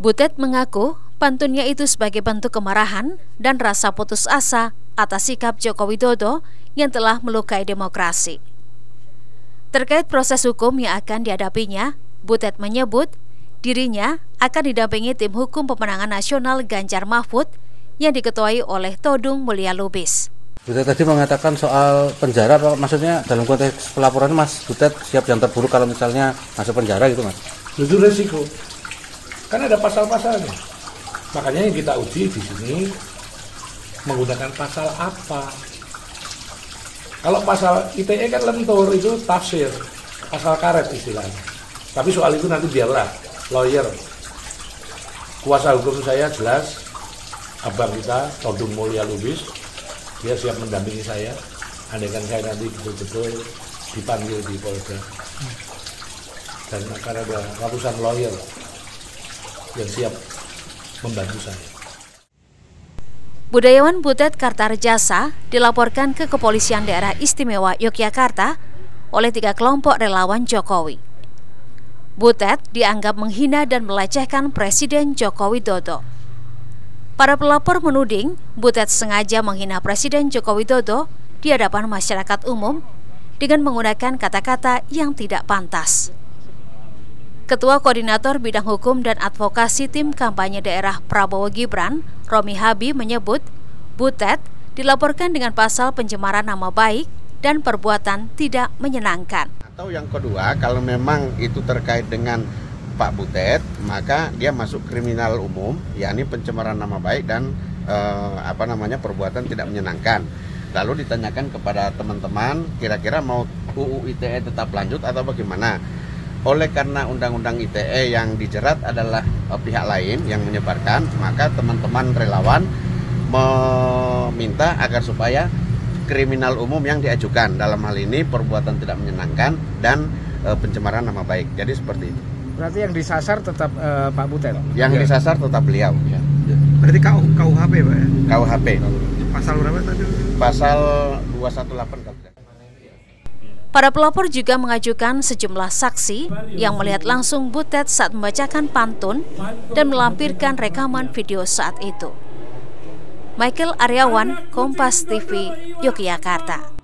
Butet mengaku pantunnya itu sebagai bentuk kemarahan dan rasa putus asa atas sikap Joko Widodo yang telah melukai demokrasi. Terkait proses hukum yang akan dihadapinya, Butet menyebut dirinya akan didampingi tim hukum pemenangan nasional Ganjar Mahfud yang diketuai oleh Todung Mulia Lubis. Butet tadi mengatakan soal penjara, maksudnya dalam konteks pelaporan Mas Butet siap yang terburuk kalau misalnya masuk penjara gitu Mas? Itu resiko, kan ada pasal-pasalnya. Makanya yang kita uji di sini menggunakan pasal apa. Kalau pasal ITE kan lentur itu tafsir, pasal karet istilahnya. Tapi soal itu nanti biarlah lawyer, kuasa hukum saya jelas, abang kita Todung Mulia Lubis, dia siap mendampingi saya. Andaikan saya nanti betul-betul dipanggil di Polda. Dan akan ada ratusan lawyer yang siap membantu saya. Budayawan Butet Kartarjasa dilaporkan ke Kepolisian Daerah Istimewa Yogyakarta oleh tiga kelompok relawan Jokowi. Butet dianggap menghina dan melecehkan Presiden Joko Widodo. Para pelapor menuding Butet sengaja menghina Presiden Joko Widodo di hadapan masyarakat umum dengan menggunakan kata-kata yang tidak pantas. Ketua Koordinator Bidang Hukum dan Advokasi Tim Kampanye Daerah Prabowo Gibran, Romi Habi menyebut, Butet dilaporkan dengan pasal pencemaran nama baik dan perbuatan tidak menyenangkan. Atau yang kedua, kalau memang itu terkait dengan Pak Butet, maka dia masuk kriminal umum, yakni pencemaran nama baik dan eh, apa namanya perbuatan tidak menyenangkan. Lalu ditanyakan kepada teman-teman, kira-kira mau UU ITE tetap lanjut atau bagaimana? Oleh karena undang-undang ITE yang dijerat adalah uh, pihak lain yang menyebarkan, maka teman-teman relawan meminta agar supaya kriminal umum yang diajukan dalam hal ini perbuatan tidak menyenangkan dan uh, pencemaran nama baik. Jadi seperti itu. Berarti yang disasar tetap uh, Pak Butet? Yang ya. disasar tetap beliau. Ya. Berarti KUHP Pak ya? KUHP. Pasal berapa tadi? Pasal 218 kalau Para pelapor juga mengajukan sejumlah saksi yang melihat langsung Butet saat membacakan pantun dan melampirkan rekaman video saat itu. Michael Aryawan, Kompas TV, Yogyakarta.